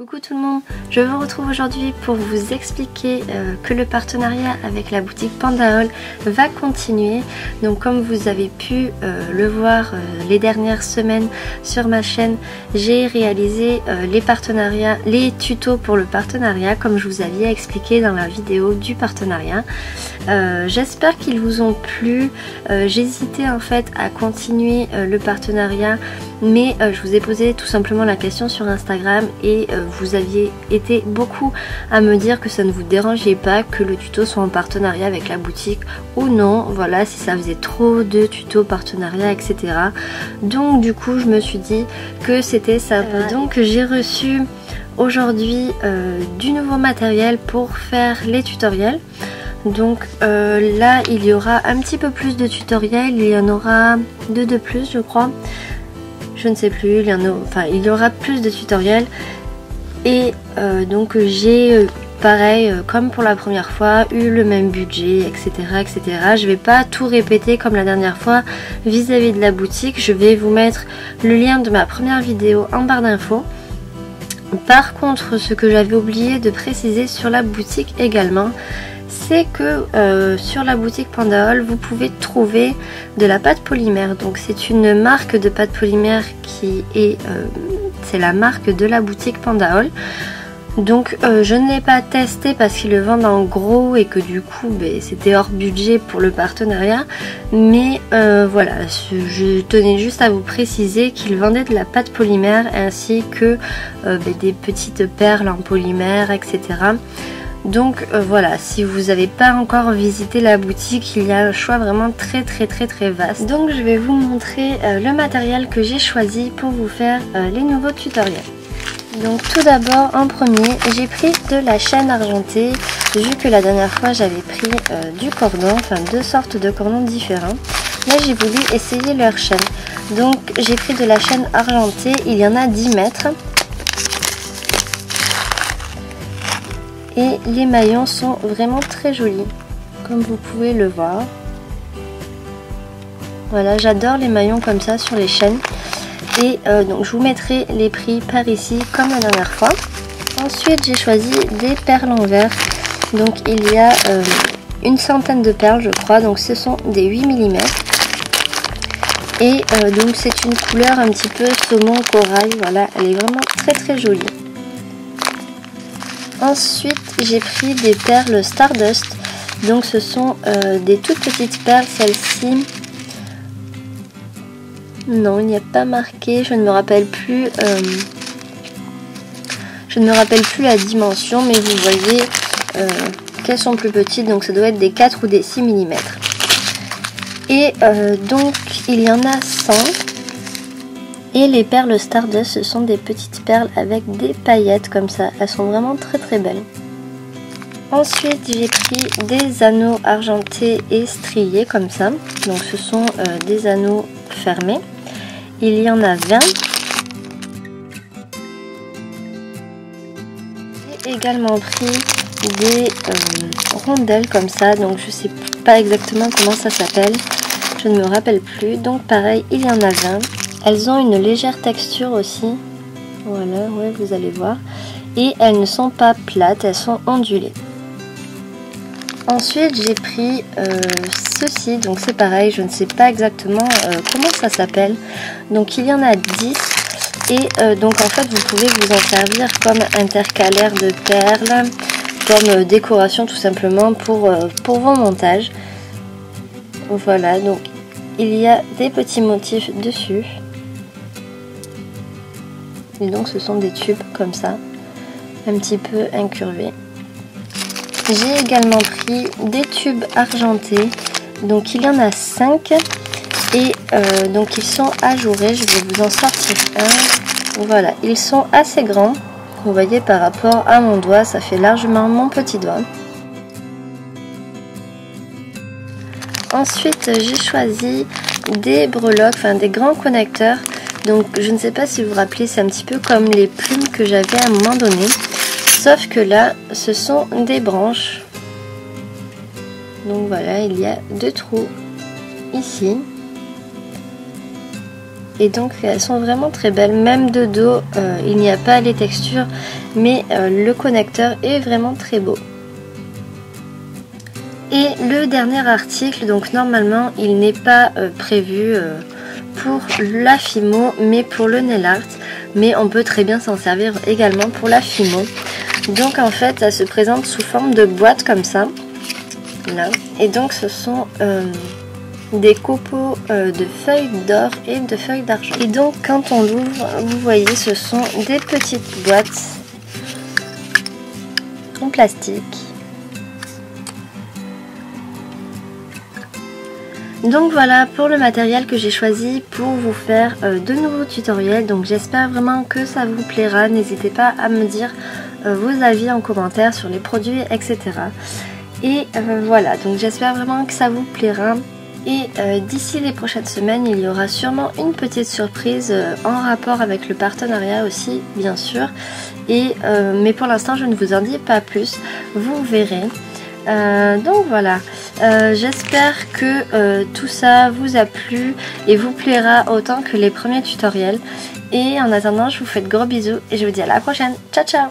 Coucou tout le monde, je vous retrouve aujourd'hui pour vous expliquer euh, que le partenariat avec la boutique Pandaol va continuer. Donc comme vous avez pu euh, le voir euh, les dernières semaines sur ma chaîne, j'ai réalisé les partenariats, les tutos pour le partenariat comme je vous avais expliqué dans la vidéo du partenariat. J'espère qu'ils vous ont plu. J'hésitais en fait à continuer le partenariat mais je vous ai posé tout simplement la question sur Instagram et vous aviez été beaucoup à me dire que ça ne vous dérangeait pas que le tuto soit en partenariat avec la boutique ou non, voilà, si ça faisait trop de tutos partenariat, etc. Donc du coup, je me suis dit que c'était ça. Donc j'ai reçu aujourd'hui euh, du nouveau matériel pour faire les tutoriels. Donc euh, là, il y aura un petit peu plus de tutoriels, il y en aura deux de plus, je crois je ne sais plus, il y, enfin, il y aura plus de tutoriels. Et euh, donc j'ai euh, pareil euh, comme pour la première fois eu le même budget etc etc je vais pas tout répéter comme la dernière fois vis-à-vis de la boutique. Je vais vous mettre le lien de ma première vidéo en barre d'infos. Par contre ce que j'avais oublié de préciser sur la boutique également c'est que sur la boutique Pandaol vous pouvez trouver de la pâte polymère donc c'est une marque de pâte polymère qui est c'est la marque de la boutique Pandaol. Donc euh, je ne l'ai pas testé parce qu'ils le vendent en gros et que du coup ben, c'était hors budget pour le partenariat. Mais euh, voilà, je tenais juste à vous préciser qu'ils vendaient de la pâte polymère ainsi que euh, ben, des petites perles en polymère, etc. Donc euh, voilà, si vous n'avez pas encore visité la boutique, il y a un choix vraiment très très très très vaste. Donc je vais vous montrer euh, le matériel que j'ai choisi pour vous faire euh, les nouveaux tutoriels. Donc tout d'abord en premier j'ai pris de la chaîne argentée vu que la dernière fois j'avais pris du cordon, enfin deux sortes de cordons différents. Là j'ai voulu essayer leur chaîne. Donc j'ai pris de la chaîne argentée, il y en a 10 mètres. Et les maillons sont vraiment très jolis comme vous pouvez le voir. Voilà j'adore les maillons comme ça sur les chaînes. Et euh, donc je vous mettrai les prix par ici comme la dernière fois. Ensuite j'ai choisi des perles en verre. Donc il y a euh, une centaine de perles je crois. Donc ce sont des 8 mm et euh, donc c'est une couleur un petit peu saumon corail. Voilà elle est vraiment très très jolie Ensuite, j'ai pris des perles Stardust. Donc, ce sont euh, des toutes petites perles, celles-ci. Non, il n'y a pas marqué. Je ne me rappelle plus. Euh, je ne me rappelle plus la dimension, mais vous voyez euh, qu'elles sont plus petites. Donc, ça doit être des 4 ou des 6 mm. Et donc, il y en a 100. Et les perles Stardust, ce sont des petites perles avec des paillettes comme ça. Elles sont vraiment très très belles. Ensuite, j'ai pris des anneaux argentés et striés comme ça. Donc ce sont euh, des anneaux fermés. Il y en a 20. J'ai également pris des euh, rondelles comme ça. Donc je sais pas exactement comment ça s'appelle. Je ne me rappelle plus. Donc pareil, il y en a 20. Elles ont une légère texture aussi. Voilà, ouais, vous allez voir. Et elles ne sont pas plates, elles sont ondulées. Ensuite, j'ai pris euh, ceci. Donc c'est pareil, je ne sais pas exactement euh, comment ça s'appelle. Donc il y en a 10. Et euh, donc en fait, vous pouvez vous en servir comme intercalaire de perles, comme décoration tout simplement pour, pour vos montages. Voilà, donc il y a des petits motifs dessus. Et donc ce sont des tubes comme ça, un petit peu incurvés. J'ai également pris des tubes argentés. Donc il y en a 5 et euh, donc ils sont ajourés. Je vais vous en sortir un. Voilà, ils sont assez grands. Vous voyez par rapport à mon doigt, ça fait largement mon petit doigt. Ensuite, j'ai choisi des breloques, enfin des grands connecteurs donc je ne sais pas si vous vous rappelez, c'est un petit peu comme les plumes que j'avais à un moment donné. Sauf que là, ce sont des branches. Donc voilà, il y a deux trous ici. et donc elles sont vraiment très belles. Même de dos, euh, il n'y a pas les textures, mais euh, le connecteur est vraiment très beau. Et le dernier article, donc normalement il n'est pas euh, prévu pour la Fimo, mais pour le nail art. Mais on peut très bien s'en servir également pour la Fimo. Donc en fait, ça se présente sous forme de boîte comme ça. Là. Et donc ce sont des copeaux euh, de feuilles d'or et de feuilles d'argent. Et donc quand on l'ouvre, vous voyez, ce sont des petites boîtes en plastique. Donc voilà pour le matériel que j'ai choisi pour vous faire euh, de nouveaux tutoriels. Donc j'espère vraiment que ça vous plaira. N'hésitez pas à me dire euh, vos avis en commentaire sur les produits, etc. Et voilà, donc j'espère vraiment que ça vous plaira. Et euh, d'ici les prochaines semaines, il y aura sûrement une petite surprise euh, en rapport avec le partenariat aussi, bien sûr. Et, euh, mais pour l'instant, je ne vous en dis pas plus. Vous verrez. donc voilà, j'espère que tout ça vous a plu et vous plaira autant que les premiers tutoriels. Et en attendant, je vous fais de gros bisous et je vous dis à la prochaine. Ciao ciao